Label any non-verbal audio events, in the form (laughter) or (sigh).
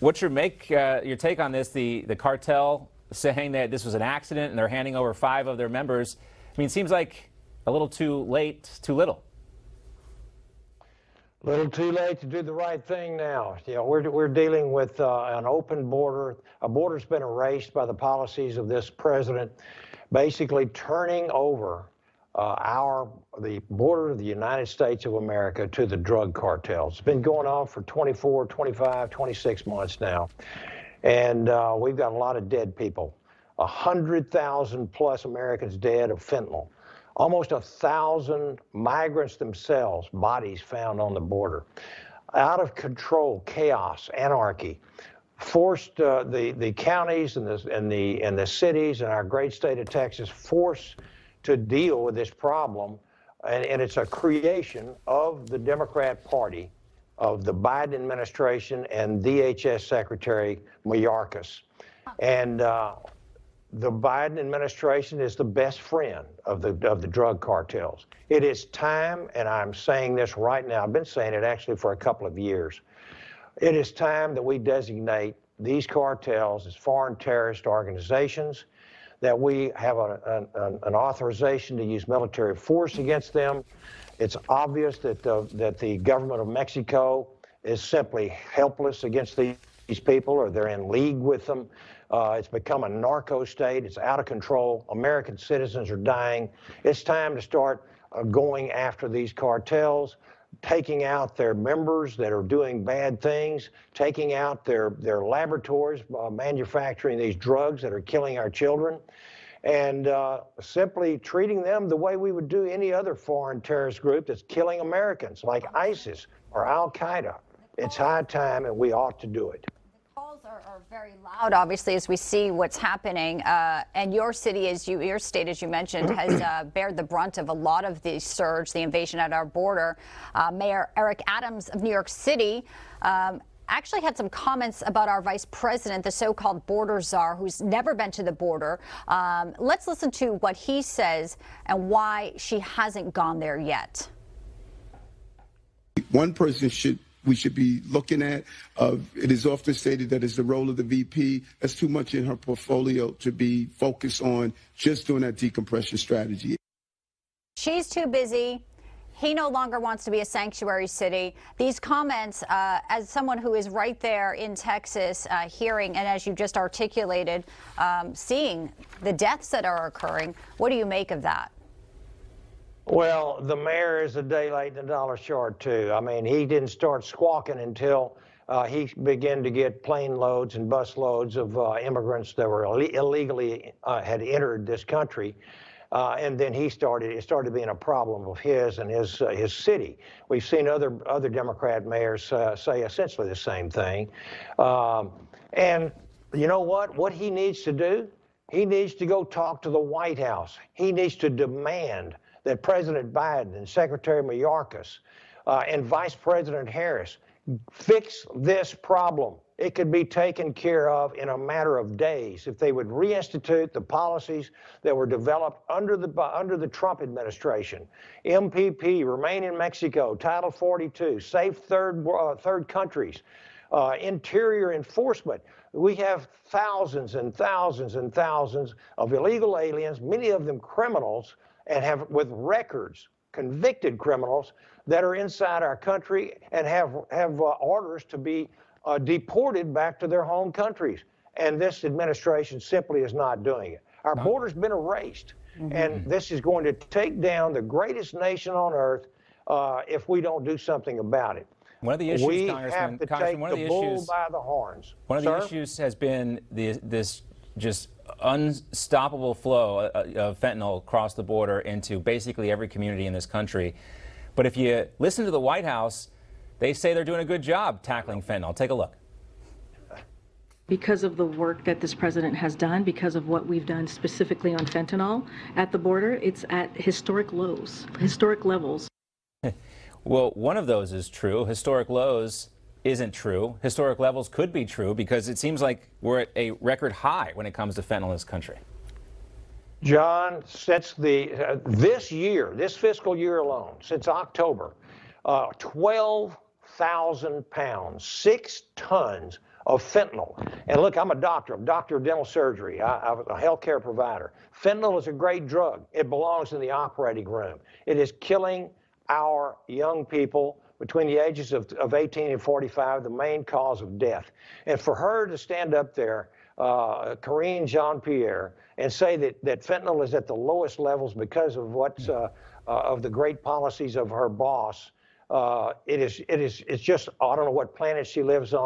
what's your make uh, your take on this? The the cartel saying that this was an accident and they're handing over five of their members. I mean, it seems like a little too late, too little. A Little too late to do the right thing now. You know, we're, we're dealing with uh, an open border. A border's been erased by the policies of this president, basically turning over uh, our the border of the United States of America to the drug cartels. It's been going on for 24, 25, 26 months now. And uh, we've got a lot of dead people. A 100,000 plus Americans dead of fentanyl almost a thousand migrants themselves, bodies found on the border. Out of control, chaos, anarchy, forced uh, the the counties and the and the and the cities in our great state of Texas forced to deal with this problem, and, and it's a creation of the Democrat Party, of the Biden administration and DHS Secretary Mayorkas, and. Uh, the Biden administration is the best friend of the of the drug cartels. It is time, and I'm saying this right now. I've been saying it actually for a couple of years. It is time that we designate these cartels as foreign terrorist organizations, that we have a, an, an authorization to use military force against them. It's obvious that the, that the government of Mexico is simply helpless against these people, or they're in league with them. Uh, it's become a narco state. It's out of control. American citizens are dying. It's time to start uh, going after these cartels, taking out their members that are doing bad things, taking out their, their laboratories, uh, manufacturing these drugs that are killing our children, and uh, simply treating them the way we would do any other foreign terrorist group that's killing Americans, like ISIS or Al Qaeda. It's high time, and we ought to do it are, are, very loud, obviously, as we see what's happening. Uh, and your city, as you, your state, as you mentioned, has uh, bared the brunt of a lot of the surge, the invasion at our border. Uh, Mayor Eric Adams of New York City. Um, actually had some comments about our vice president, the so-called border czar, who's never been to the border. Um, let's listen to what he says and why she hasn't gone there yet. One person should we should be looking at. Uh, it is often stated that it's the role of the VP. That's too much in her portfolio to be focused on just doing that decompression strategy. She's too busy. He no longer wants to be a sanctuary city. These comments, uh, as someone who is right there in Texas, uh, hearing and as you just articulated, um, seeing the deaths that are occurring, what do you make of that? Well, the mayor is a day late and a dollar short, too. I mean, he didn't start squawking until uh, he began to get plane loads and bus loads of uh, immigrants that were Ill- illegally uh, had entered this country. Uh, and then he started. It started being a problem of his and his uh, his city. We've seen other other Democrat mayors uh, say essentially the same thing. Um, and you know what? What he needs to do? He needs to go talk to the White House. He needs to demand that President Biden and Secretary Mayorkas uh, and Vice President Harris fix this problem. It could be taken care of in a matter of days if they would reinstitute the policies that were developed under the under the Trump administration. MPP, remain in Mexico, Title 42, safe third uh, third countries, uh, interior enforcement. We have thousands and thousands and thousands of illegal aliens, many of them criminals, and have with records, convicted criminals that are inside our country and have have uh, orders to be uh, deported back to their home countries. And this administration simply is not doing it. Our no. border's been erased, mm-hmm. and this is going to take down the greatest nation on earth uh, if we don't do something about it. One of the issues, we Congressman, have to Congressman, take one of the, the bull issues, by the horns. One of Sir? the issues has been the, this just unstoppable flow uh, of fentanyl across the border into basically every community in this country. But if you listen to the White House, they say they're doing a good job tackling fentanyl. Take a look. Because of the work that this president has done, because of what we've done specifically on fentanyl at the border, it's at historic lows, historic levels. (laughs) well, one of those is true. Historic lows isn't true. Historic levels could be true because it seems like we're at a record high when it comes to fentanyl in this country. John, since the uh, this year, this fiscal year alone, since October, uh, 12,000 pounds, six tons of fentanyl. And look, I'm a doctor. I'm a doctor of dental surgery. I, I'm a healthcare provider. Fentanyl is a great drug. It belongs in the operating room. It is killing our young people between the ages of, of 18 and 45, the main cause of death. And for her to stand up there, uh, Jean Pierre, and say that, that fentanyl is at the lowest levels because of what's uh, uh, of the great policies of her boss, uh, it is it is it's just I don't know what planet she lives on.